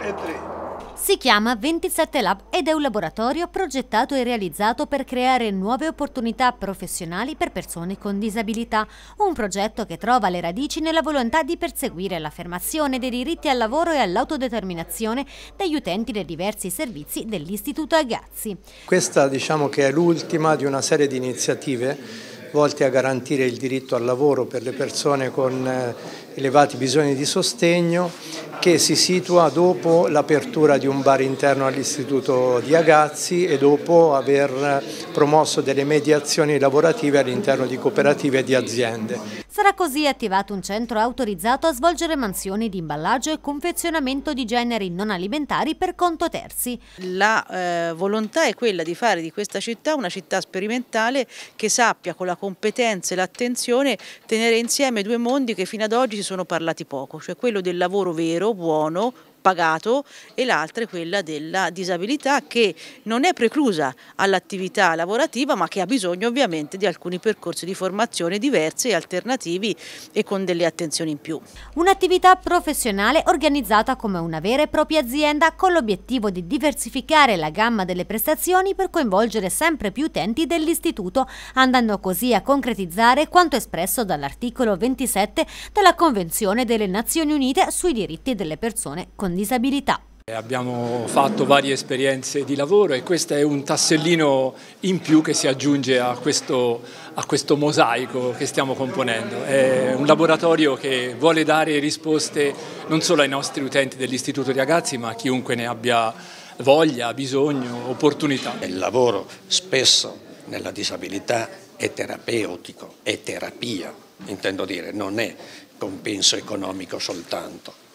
e tre. Si chiama 27 Lab ed è un laboratorio progettato e realizzato per creare nuove opportunità professionali per persone con disabilità. Un progetto che trova le radici nella volontà di perseguire l'affermazione dei diritti al lavoro e all'autodeterminazione degli utenti dei diversi servizi dell'Istituto Agazzi. Questa diciamo che è l'ultima di una serie di iniziative volte a garantire il diritto al lavoro per le persone con eh, elevati bisogni di sostegno che si situa dopo l'apertura di un bar interno all'Istituto di Agazzi e dopo aver promosso delle mediazioni lavorative all'interno di cooperative e di aziende. Sarà così attivato un centro autorizzato a svolgere mansioni di imballaggio e confezionamento di generi non alimentari per conto terzi. La eh, volontà è quella di fare di questa città una città sperimentale che sappia con la competenza e l'attenzione tenere insieme due mondi che fino ad oggi si sono parlati poco, cioè quello del lavoro vero, buono, pagato e l'altra è quella della disabilità che non è preclusa all'attività lavorativa ma che ha bisogno ovviamente di alcuni percorsi di formazione diversi e alternativi e con delle attenzioni in più. Un'attività professionale organizzata come una vera e propria azienda con l'obiettivo di diversificare la gamma delle prestazioni per coinvolgere sempre più utenti dell'istituto andando così a concretizzare quanto espresso dall'articolo 27 della Convenzione delle Nazioni Unite sui diritti delle persone con disabilità. Abbiamo fatto varie esperienze di lavoro e questo è un tassellino in più che si aggiunge a questo, a questo, mosaico che stiamo componendo. È un laboratorio che vuole dare risposte non solo ai nostri utenti dell'Istituto di Ragazzi ma a chiunque ne abbia voglia, bisogno, opportunità. Il lavoro spesso nella disabilità è terapeutico, è terapia, intendo dire, non è compenso economico soltanto.